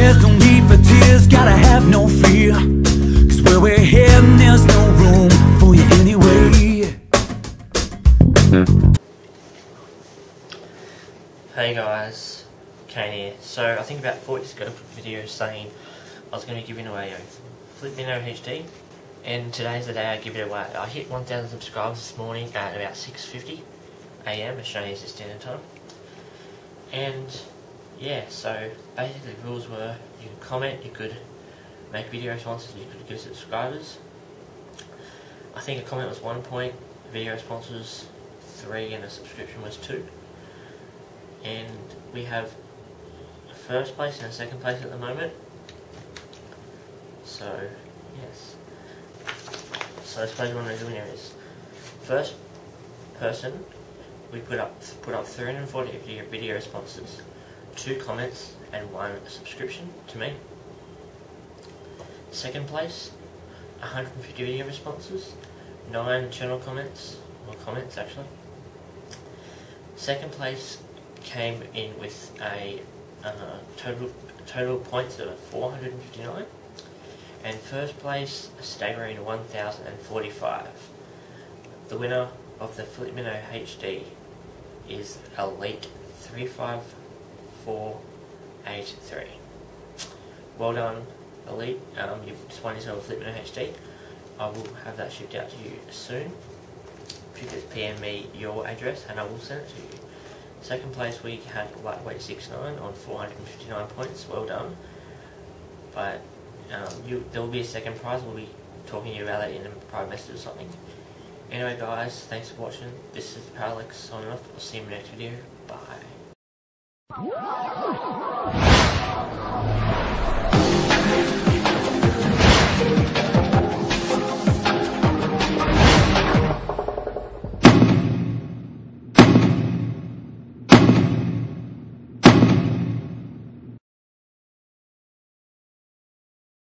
There's no need for tears, gotta have no fear. Cause where we're heading, there's no room for you anyway. Hey guys, Kain here. So I think about four weeks ago I put a video saying I was going to be giving away a Flip Mino HD and today's the day I give it away. I hit 1000 subscribers this morning at about 6.50 AM Australian Standard Time and yeah, so basically the rules were you could comment, you could make video responses, you could give subscribers. I think a comment was one point, video responses three and a subscription was two and we have a first place and a second place at the moment. So, yes. So I suppose I'm doing here is first person we put up put up 340 video, video responses, two comments and one subscription to me. Second place, 150 video responses, nine channel comments or comments actually. Second place, came in with a uh, total total points of 459 and first place a staggering 1045 the winner of the Flip Mino HD is Elite 35483 well done Elite um, you've just won yourself a Flip Mino HD I will have that shipped out to you soon if you just PM me your address and I will send it to you Second place we had Lightweight 6'9 on 459 points, well done. But um, you, there will be a second prize, we'll be talking to you about that in a private message or something. Anyway guys, thanks for watching. This is Parallax signing off. I'll see you in the next video. Bye. Oh!